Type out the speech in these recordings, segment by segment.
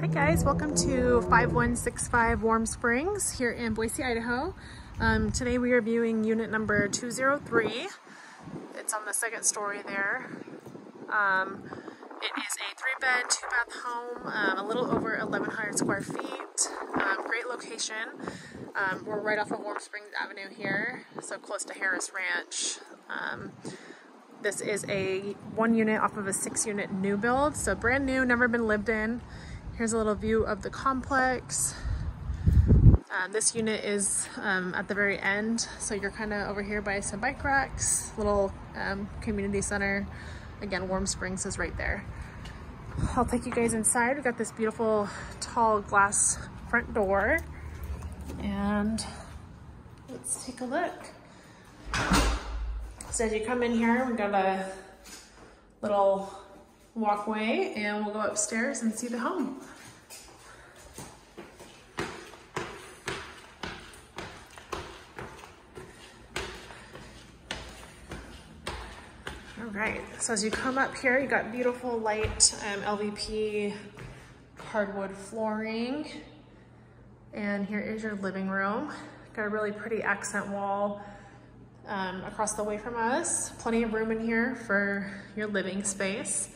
Hi guys, welcome to 5165 Warm Springs here in Boise, Idaho. Um, today we are viewing unit number 203. It's on the second story there. Um, it is a three bed, two bath home, um, a little over 1,100 square feet. Um, great location. Um, we're right off of Warm Springs Avenue here, so close to Harris Ranch. Um, this is a one unit off of a six unit new build, so brand new, never been lived in. Here's a little view of the complex. Uh, this unit is um, at the very end, so you're kind of over here by some bike racks, little um, community center. Again, Warm Springs is right there. I'll take you guys inside. We've got this beautiful tall glass front door. And let's take a look. So as you come in here, we've got a little walkway and we'll go upstairs and see the home. All right, so as you come up here, you got beautiful light um, LVP hardwood flooring. And here is your living room. Got a really pretty accent wall um, across the way from us. Plenty of room in here for your living space.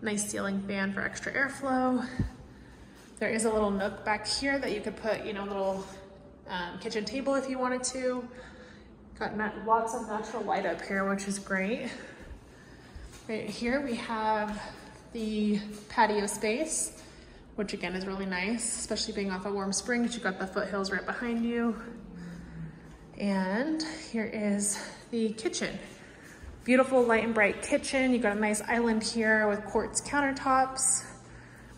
Nice ceiling fan for extra airflow. There is a little nook back here that you could put, you know, a little um, kitchen table if you wanted to. Got lots of natural light up here, which is great. Right here we have the patio space, which again is really nice, especially being off of Warm spring. You've got the foothills right behind you. And here is the kitchen. Beautiful light and bright kitchen. You've got a nice island here with quartz countertops.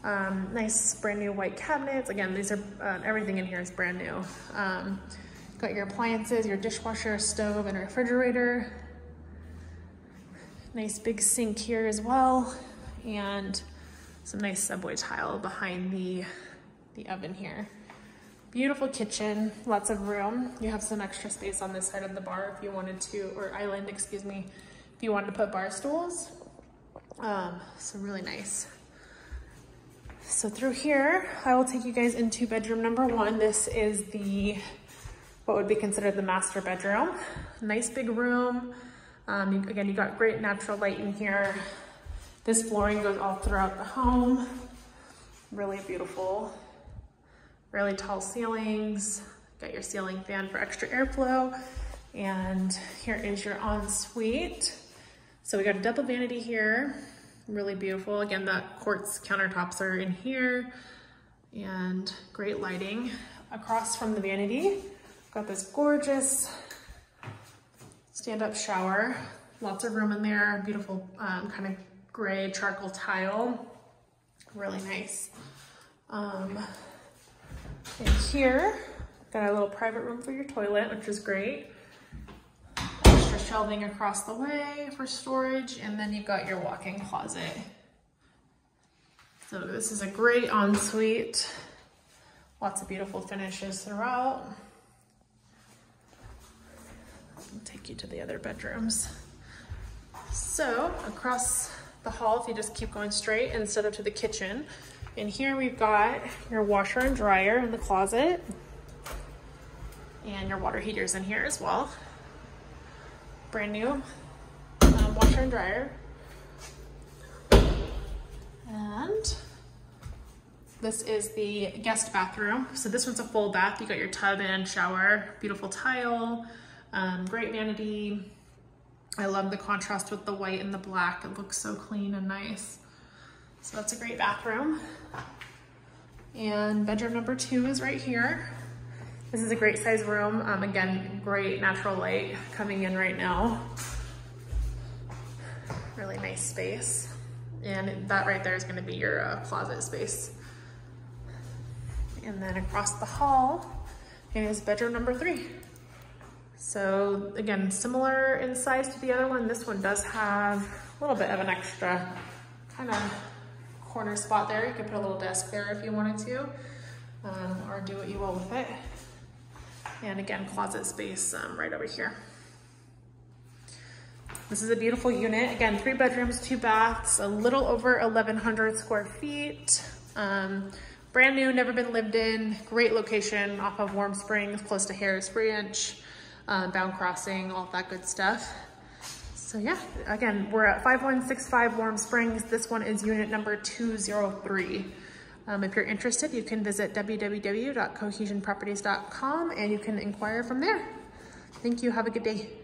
Um, nice brand new white cabinets. Again, these are, uh, everything in here is brand new. Um, got your appliances, your dishwasher, stove, and refrigerator. Nice big sink here as well. And some nice subway tile behind the, the oven here. Beautiful kitchen, lots of room. You have some extra space on this side of the bar if you wanted to, or island, excuse me, if you wanted to put bar stools. Um, so really nice. So through here, I will take you guys into bedroom number one. This is the, what would be considered the master bedroom. Nice big room. Um, you, again, you got great natural light in here. This flooring goes all throughout the home. Really beautiful. Really tall ceilings. Got your ceiling fan for extra airflow. And here is your ensuite. So we got a double vanity here, really beautiful. Again, the quartz countertops are in here and great lighting. Across from the vanity, got this gorgeous stand-up shower. Lots of room in there, beautiful um, kind of gray charcoal tile. Really nice. Um, and here, got a little private room for your toilet, which is great shelving across the way for storage, and then you've got your walk-in closet. So this is a great ensuite. Lots of beautiful finishes throughout. I'll take you to the other bedrooms. So across the hall, if you just keep going straight instead of to the kitchen, in here we've got your washer and dryer in the closet and your water heaters in here as well brand new um, washer and dryer. And this is the guest bathroom. So this one's a full bath. You got your tub and shower, beautiful tile, um, great vanity. I love the contrast with the white and the black. It looks so clean and nice. So that's a great bathroom. And bedroom number two is right here. This is a great size room. Um, again, great natural light coming in right now. Really nice space. And that right there is gonna be your uh, closet space. And then across the hall is bedroom number three. So again, similar in size to the other one. This one does have a little bit of an extra kind of corner spot there. You could put a little desk there if you wanted to, um, or do what you will with it. And again, closet space um, right over here. This is a beautiful unit. Again, three bedrooms, two baths, a little over 1,100 square feet. Um, Brand new, never been lived in, great location off of Warm Springs, close to Harris Ranch, um, Bown Crossing, all that good stuff. So yeah, again, we're at 5165 Warm Springs. This one is unit number 203. Um, if you're interested, you can visit www.cohesionproperties.com and you can inquire from there. Thank you. Have a good day.